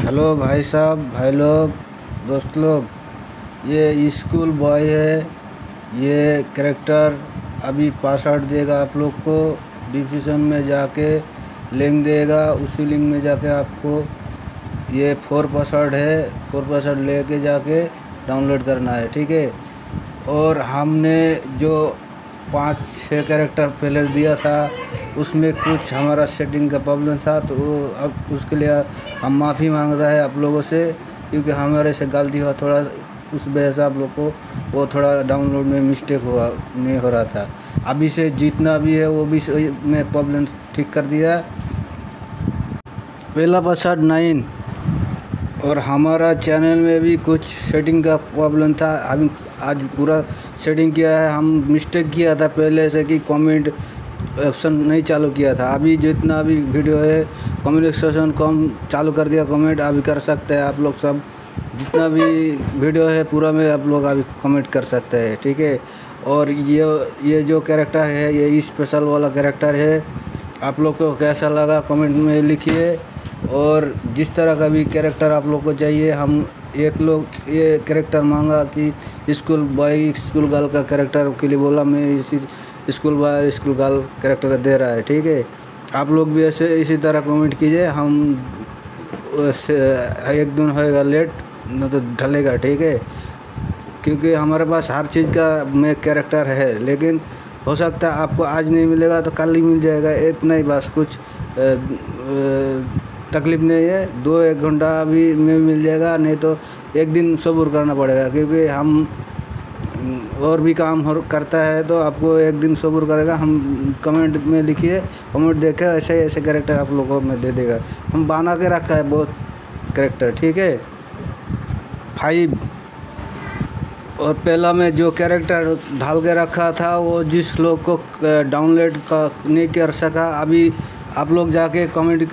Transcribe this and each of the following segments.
Hello भाई साहब, भाई लोग, दोस्त लोग, ये स्कूल बॉय है, ये करेक्टर अभी पासवर्ड देगा आप लोग को डिफिशन में जाके लिंक देगा, उसी लिंक में जाके आपको ये फोर पासवर्ड है फोर पासवर्ड लेके जाके डाउनलोड करना है, ठीक है? और हमने जो पाँच छः कैरेक्टर पहले दिया था उसमें कुछ हमारा सेटिंग का प्रॉब्लम था तो वो अब उसके लिए हम माफ़ी मांग रहे हैं आप लोगों से, क्योंकि हमारे से गलती हुआ, थोड़ा उस वजह से आप लोग को वो थोड़ा डाउनलोड में मिस्टेक हुआ, नहीं हो रहा था। अभी से जितना भी है, वो भी मैं प्रॉब्लम ठीक कर दिया। पहला पासवर्ड नाइन और हमारा चैनल में भी कुछ सेटिंग का प्रॉब्लम था। हम आज पूरा सेटिंग किया है, हम मिस्टेक किया था पहले से कि कमेंट ऑप्शन नहीं चालू किया था। अभी जितना भी वीडियो है कमेंट सेक्शन को चालू कर दिया कमेंट अभी कर सकते हैं आप लोग सब। जितना भी वीडियो है पूरा में आप लोग अभी कमेंट कर सकते हैं, ठीक है? और ये ये जो कैरेक्टर है, ये स्पेशल वाला कैरेक्टर है, आप लोग को कैसा लगा कमेंट में लिखिए। और जिस तरह का भी कैरेक्टर आप लोग को चाहिए, हम एक लोग, ये कैरेक्टर मांगा कि स्कूल बॉय स्कूल गर्ल का कैरेक्टर के लिए बोला, मैं इसी school boy school girl character दे रहा है, ठीक है? आप लोग भी ऐसे, इसी तरह कमेंट कीजिए, हम एक दिन होएगा लेट न तो ढलेगा, ठीक है? क्योंकि हमारे पास हर चीज़ का में कैरेक्टर है, लेकिन हो सकता है आपको आज नहीं मिलेगा तो कल ही मिल जाएगा, इतना ही बस, कुछ तकलीफ़ नहीं है, दो एक घंटा भी में मिल जाएगा, नहीं तो एक दिन सबूर करना पड़ेगा, क्योंकि हम और भी काम हो करता है तो आपको एक दिन सब्र करेगा, हम कमेंट में लिखिए, कमेंट देखे ऐसे ऐसे करेक्टर आप लोगों में दे देगा। हम बना के रखा है बहुत करेक्टर ठीक है? फाइव और पहला में जो कैरेक्टर ढाल के रखा था, वो जिस लोग को डाउनलोड नहीं कर सका, अभी आप लोग जाके कमेंट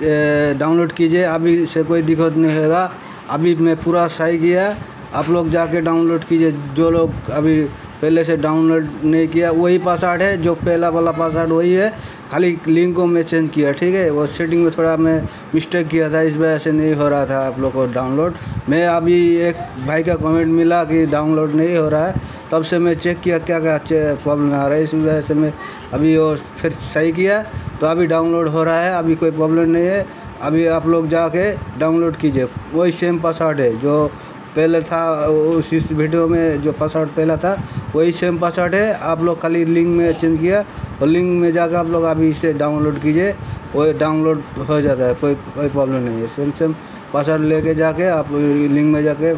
डाउनलोड कीजिए, अभी से कोई दिक्कत नहीं होगा। अभी मैं पूरा सही किया, आप लोग जाके डाउनलोड कीजिए, जो लोग अभी पहले से डाउनलोड नहीं किया, वही पासवर्ड है, जो पहला वाला पासवर्ड वही है, खाली लिंक को मैं चेंज किया, ठीक है? वो सेटिंग में थोड़ा मैं मिस्टेक किया था, इस वजह से नहीं हो रहा था आप लोग को डाउनलोड मैं अभी एक भाई का कमेंट मिला कि डाउनलोड नहीं हो रहा है, तब से मैं चेक किया, क्या क्या प्रॉब्लम आ रहा है, इस वजह से मैं अभी वो फिर सही किया तो अभी डाउनलोड हो रहा है, अभी कोई प्रॉब्लम नहीं है, अभी आप लोग जाके डाउनलोड कीजिए, वही सेम पासवर्ड है, जो पहले था उस, इस वीडियो में जो पासवर्ड पहला था, वही सेम पासवर्ड है। आप लोग खाली लिंक में चेंज किया, और लिंक में जाकर आप लोग अभी इसे डाउनलोड कीजिए, वो डाउनलोड हो जाता है, कोई कोई प्रॉब्लम नहीं है। सेम सेम पासवर्ड लेके जाके आप लिंक में जाके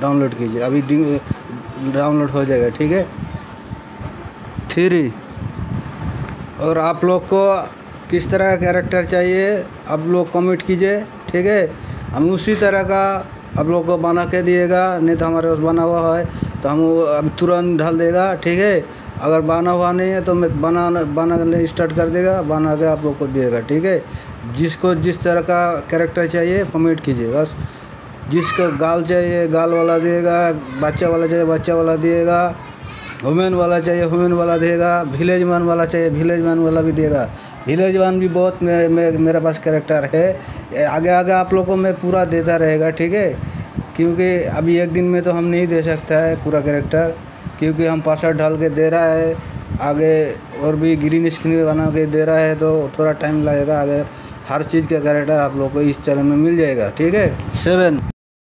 डाउनलोड कीजिए। अभी डाउनलोड हो जाएगा, ठीक है? थ्री और आप लोग को किस तरह का कैरेक्टर चाहिए, आप लोग कमेंट कीजिए, ठीक है? हम उसी तरह का आप लोग को बना के दिएगा, नहीं तो हमारे पास बना हुआ है तो हम अब तुरंत ढल देगा, ठीक है? अगर बना हुआ नहीं है तो मैं बना बनाने स्टार्ट कर देगा, बना के आप लोग को दिएगा ठीक है? जिसको जिस तरह का कैरेक्टर चाहिए कमेंट कीजिए, बस। जिसको गाल चाहिए, गाल वाला दिएगा बच्चा वाला चाहिए, बच्चा वाला दिएगा वुमेन वाला चाहिए वुमेन वाला देगा विलेज मैन वाला चाहिए विलेज मैन वाला भी देगा। विलेज मैन भी बहुत मे, मे, मेरे पास करेक्टर है। आगे आगे आप लोग को मैं पूरा देता रहेगा ठीक है? क्योंकि अभी एक दिन में तो हम नहीं दे सकता है पूरा करेक्टर क्योंकि हम पासवर्ड ढाल के दे रहा है। आगे और भी ग्रीन स्क्रीन बना के दे रहा है तो थोड़ा टाइम लगेगा। आगे हर चीज़ का करेक्टर आप लोग को इस चैनल में मिल जाएगा ठीक है? सेवन